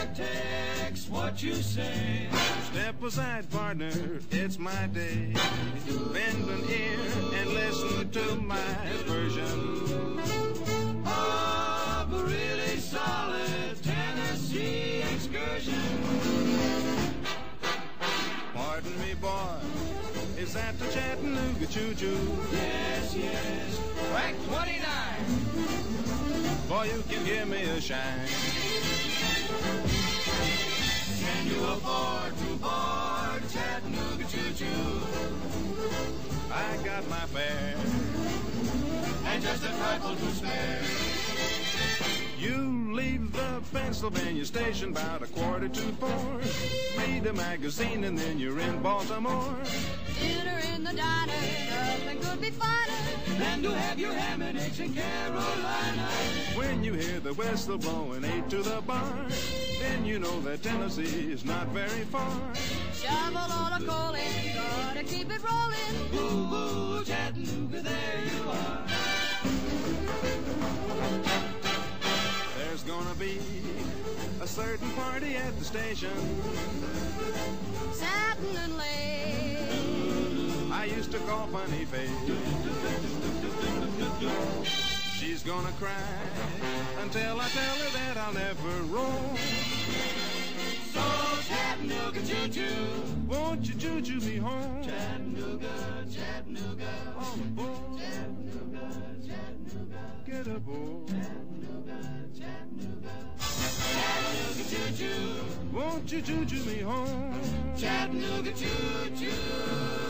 Hi what you say? Step aside, partner, it's my day. Bend an ear and listen to my version. Of a really solid Tennessee excursion. Pardon me, boy, is that the Chattanooga choo-choo? Yes, yes, track 29. Boy, you can give me a shine. Can you afford to board Chattanooga choo-choo? I got my fare. And just a trifle to spare. You leave the Pennsylvania station about a quarter to four. Read a magazine and then you're in Baltimore. Dinner in the diner, nothing could be finer. Then to have your ham and eggs in Carolina. When you hear the whistle blowing eight to the bar, then you know that Tennessee is not very far. Shovel on a coal in, gotta keep it rolling. Boo, boo, Chattanooga, there you are. There's gonna be a certain party at the station. Used to call Funny Face. She's gonna cry until I tell her that I'll never roam. So Chattanooga choo-choo. Won't you choo-choo me home? Chattanooga, Chattanooga. On aboard. Get aboard. Chattanooga choo-choo. Won't you choo-choo me home? Chattanooga choo-choo.